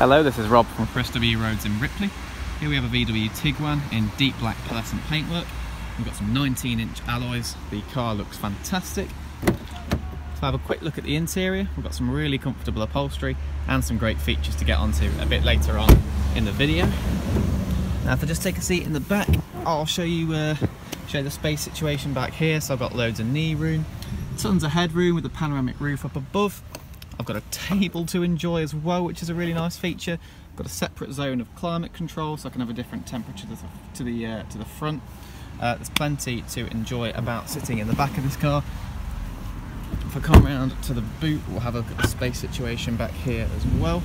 Hello, this is Rob from W Roads in Ripley. Here we have a VW Tiguan in deep black pearlescent paintwork. We've got some 19 inch alloys. The car looks fantastic. So have a quick look at the interior. We've got some really comfortable upholstery and some great features to get onto a bit later on in the video. Now if I just take a seat in the back, I'll show you uh, show the space situation back here. So I've got loads of knee room, tons of headroom with a panoramic roof up above. I've got a table to enjoy as well, which is a really nice feature. I've got a separate zone of climate control, so I can have a different temperature to the to the, uh, to the front. Uh, there's plenty to enjoy about sitting in the back of this car. If I come around to the boot, we'll have a look at the space situation back here as well.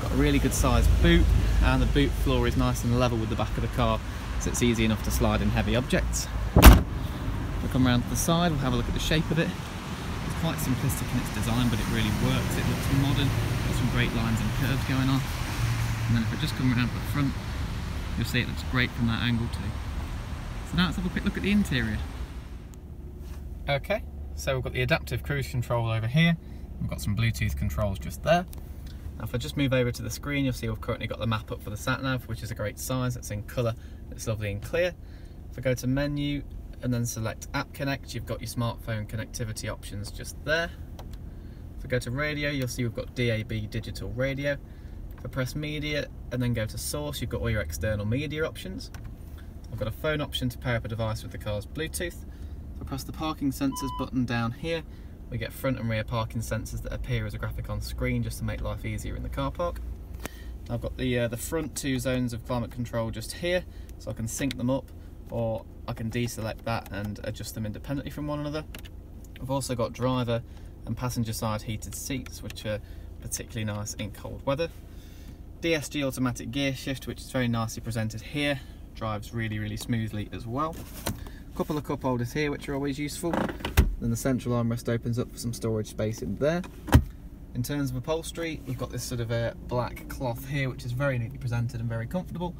Got a really good sized boot, and the boot floor is nice and level with the back of the car, so it's easy enough to slide in heavy objects. If I come around to the side, we'll have a look at the shape of it quite simplistic in its design, but it really works. It looks modern, got some great lines and curves going on. And then if I just come around to the front, you'll see it looks great from that angle too. So now let's have a quick look at the interior. Okay, so we've got the adaptive cruise control over here. We've got some Bluetooth controls just there. Now if I just move over to the screen, you'll see we've currently got the map up for the sat-nav, which is a great size. It's in colour, it's lovely and clear. If I go to menu, and then select App Connect, you've got your smartphone connectivity options just there. If we go to radio, you'll see we've got DAB digital radio. If I press media and then go to source, you've got all your external media options. I've got a phone option to pair up a device with the car's Bluetooth. If I press the parking sensors button down here, we get front and rear parking sensors that appear as a graphic on screen just to make life easier in the car park. I've got the, uh, the front two zones of climate control just here, so I can sync them up or I can deselect that and adjust them independently from one another. I've also got driver and passenger side heated seats which are particularly nice in cold weather. DSG automatic gear shift which is very nicely presented here, drives really really smoothly as well. A couple of cup holders here which are always useful. Then the central armrest opens up for some storage space in there. In terms of upholstery, we've got this sort of a black cloth here which is very neatly presented and very comfortable.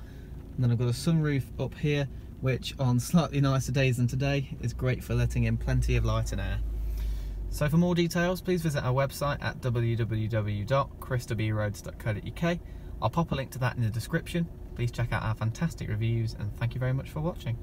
And then I've got a sunroof up here which on slightly nicer days than today is great for letting in plenty of light and air. So for more details, please visit our website at www.chriswroads.co.uk. I'll pop a link to that in the description. Please check out our fantastic reviews and thank you very much for watching.